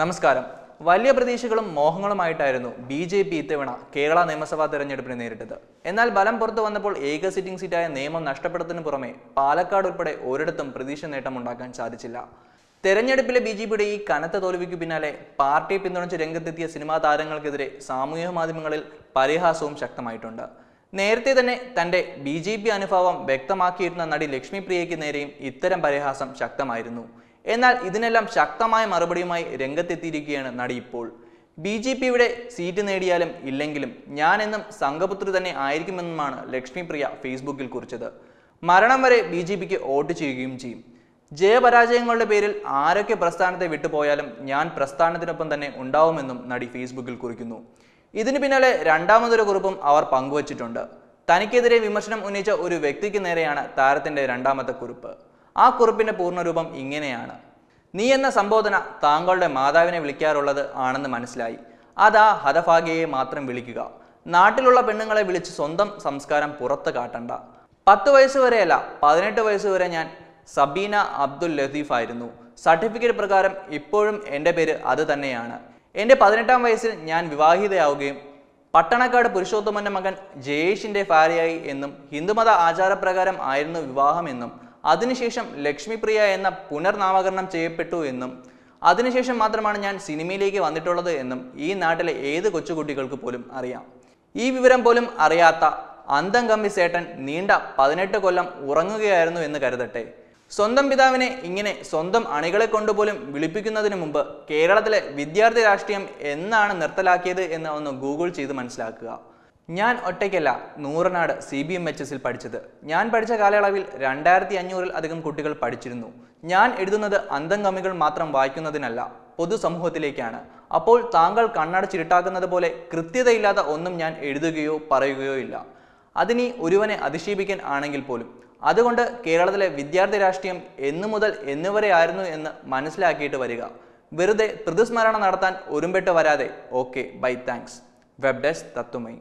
നമസ്കാരം. വലിയ പ്രതീക്ഷകളും മോഹങ്ങളുമായിട്ടായിരുന്നു ബി ജെ പി ഇത്തവണ കേരള നിയമസഭാ തെരഞ്ഞെടുപ്പിനെ നേരിട്ടത്. എന്നാൽ ബലം പുറത്തു വന്നപ്പോൾ ഏക സിറ്റിംഗ് സീറ്റായ നിയമം നഷ്ടപ്പെടുന്നതിന് പുറമെ പാലക്കാട് ഉൾപ്പെടെ ഒരിടത്തും പ്രതീക്ഷ നേട്ടമുണ്ടാക്കാൻ സാധിച്ചില്ല. തെരഞ്ഞെടുപ്പിലെ ബി ജെ പിയുടെ ഈ കനത്ത തോൽവിക്ക് പിന്നാലെ പാർട്ടിയെ പിന്തുണച്ച് രംഗത്തെത്തിയ സിനിമാ താരങ്ങൾക്കെതിരെ സാമൂഹ്യ മാധ്യമങ്ങളിൽ പരിഹാസവും ശക്തമായിട്ടുണ്ട്. നേരത്തെ തന്നെ തന്റെ ബി ജെ പി അനുഭവം വ്യക്തമാക്കിയിരുന്ന നടി ലക്ഷ്മി പ്രിയയ്ക്ക് നേരെയും ഇത്തരം പരിഹാസം ശക്തമായിരുന്നു. എന്നാൽ ഇതിനെല്ലാം ശക്തമായ മറുപടിയുമായി രംഗത്തെത്തിയിരിക്കുകയാണ് നടി ഇപ്പോൾ. ബി ജെ പിയുടെ സീറ്റ് നേടിയാലും ഇല്ലെങ്കിലും ഞാനെന്നും സംഘപുത്രി തന്നെ ആയിരിക്കുമെന്നുമാണ് ലക്ഷ്മി പ്രിയ ഫേസ്ബുക്കിൽ കുറിച്ചത്. മരണം വരെ ബി ജെ പിക്ക് വോട്ട് ചെയ്യുകയും ചെയ്യും. ജയപരാജയങ്ങളുടെ പേരിൽ ആരൊക്കെ പ്രസ്ഥാനത്തെ വിട്ടുപോയാലും ഞാൻ പ്രസ്ഥാനത്തിനൊപ്പം തന്നെ ഉണ്ടാവുമെന്നും നടി ഫേസ്ബുക്കിൽ കുറിക്കുന്നു. ഇതിന് പിന്നാലെ രണ്ടാമതൊരു കുറിപ്പും അവർ പങ്കുവച്ചിട്ടുണ്ട്. തനിക്കെതിരെ വിമർശനം ഉന്നയിച്ച ഒരു വ്യക്തിക്ക് നേരെയാണ് താരത്തിന്റെ രണ്ടാമത്തെ കുറിപ്പ്. ആ കുറിപ്പിന്റെ പൂർണരൂപം ഇങ്ങനെയാണ്. നീ എന്ന സംബോധന താങ്കളുടെ മാതാവിനെ വിളിക്കാറുള്ളത് ആണെന്ന് മനസ്സിലായി. അതാ ഹതഭാഗ്യയെ മാത്രം വിളിക്കുക. നാട്ടിലുള്ള പെണ്ണുങ്ങളെ വിളിച്ച് സ്വന്തം സംസ്കാരം പുറത്ത് കാട്ടണ്ട. പത്ത് വയസ്സ് വരെയല്ല പതിനെട്ട് വയസ്സ് വരെ ഞാൻ സബീന അബ്ദുൽ ലത്തീഫ് ആയിരുന്നു. സർട്ടിഫിക്കറ്റ് പ്രകാരം ഇപ്പോഴും എന്റെ പേര് അത് തന്നെയാണ്. എന്റെ പതിനെട്ടാം വയസ്സിൽ ഞാൻ വിവാഹിതയാവുകയും പട്ടണക്കാട് പുരുഷോത്തമന്റെ മകൻ ജയേഷിന്റെ ഭാര്യയായി എന്നും ഹിന്ദുമത ആചാരപ്രകാരം ആയിരുന്നു വിവാഹമെന്നും അതിനുശേഷം ലക്ഷ്മിപ്രിയ എന്ന പുനർനാമകരണം ചെയ്യപ്പെട്ടു എന്നും അതിനുശേഷം മാത്രമാണ് ഞാൻ സിനിമയിലേക്ക് വന്നിട്ടുള്ളത് എന്നും ഈ നാട്ടിലെ ഏത് കൊച്ചുകുട്ടികൾക്ക് പോലും അറിയാം. ഈ വിവരം പോലും അറിയാത്ത അന്തം കമ്പി സേട്ടൻ നീണ്ട പതിനെട്ട് കൊല്ലം ഉറങ്ങുകയായിരുന്നു എന്ന് കരുതട്ടെ. സ്വന്തം പിതാവിനെ ഇങ്ങനെ സ്വന്തം അണികളെ കൊണ്ടുപോലും വിളിപ്പിക്കുന്നതിന് മുമ്പ് കേരളത്തിലെ വിദ്യാർത്ഥി രാഷ്ട്രീയം എന്നാണ് നിർത്തലാക്കിയത് എന്ന് ഒന്ന് ഗൂഗിൾ ചെയ്ത് മനസ്സിലാക്കുക. ഞാൻ ഒറ്റയ്ക്കല്ല Nooranad C B M H എസിൽ പഠിച്ചത്. ഞാൻ പഠിച്ച കാലയളവിൽ രണ്ടായിരത്തി അഞ്ഞൂറിൽ അധികം കുട്ടികൾ പഠിച്ചിരുന്നു. ഞാൻ എഴുതുന്നത് അന്തം കമ്മികൾ മാത്രം വായിക്കുന്നതിനല്ല പൊതുസമൂഹത്തിലേക്കാണ്. അപ്പോൾ താങ്കൾ കണ്ണടച്ചിരുട്ടാക്കുന്നത് പോലെ കൃത്യതയില്ലാത്ത ഒന്നും ഞാൻ എഴുതുകയോ പറയുകയോ ഇല്ല. അതിനി ഒരുവനെ അധിക്ഷേപിക്കാൻ ആണെങ്കിൽ പോലും. അതുകൊണ്ട് കേരളത്തിലെ വിദ്യാർത്ഥി രാഷ്ട്രീയം എന്നു മുതൽ എന്നുവരെ ആയിരുന്നു എന്ന് മനസ്സിലാക്കിയിട്ട് വരിക. വെറുതെ പ്രതിസ്മരണ നടത്താൻ ഒരുമ്പെട്ട് വരാതെ. Okay bye thanks. Web desk തത്തുമൈ